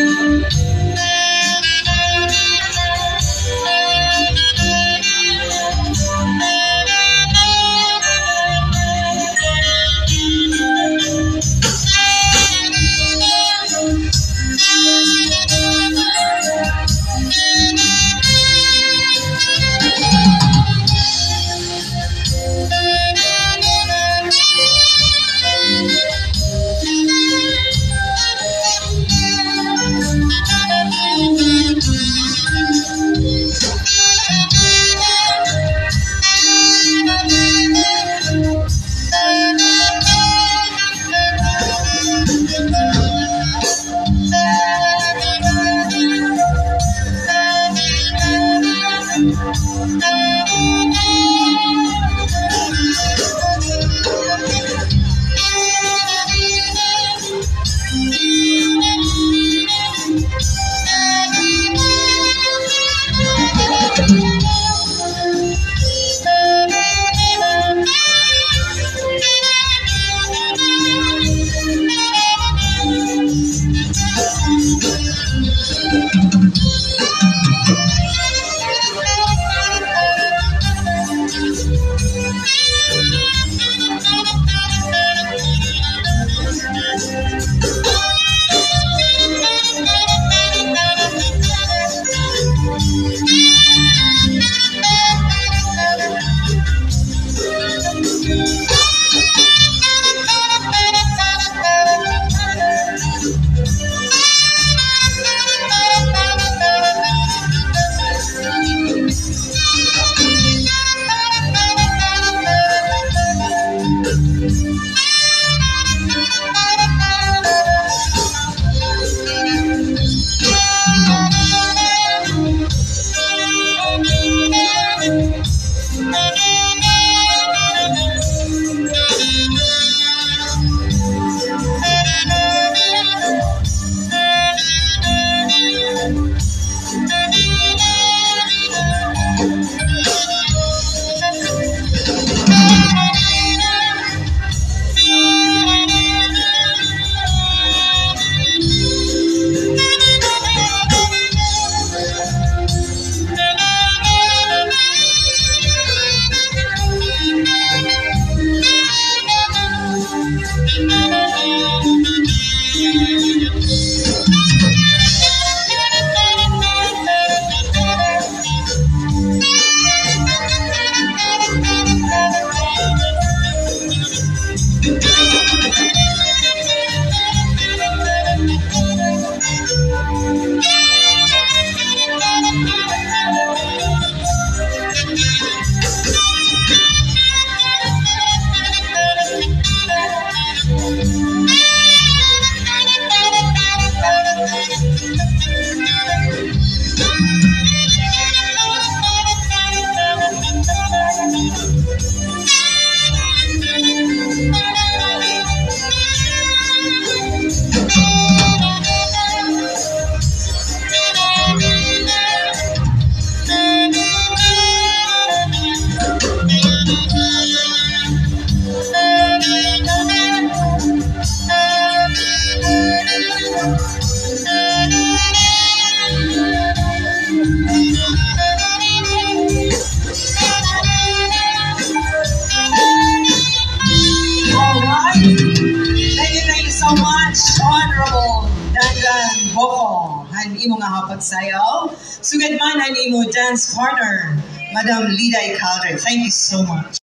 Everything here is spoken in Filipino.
Música どんどんどん。Han imo nga hapagsayaw. Sugad man han imo dance partner, Madam Liday Calder. Thank you so much.